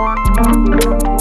Música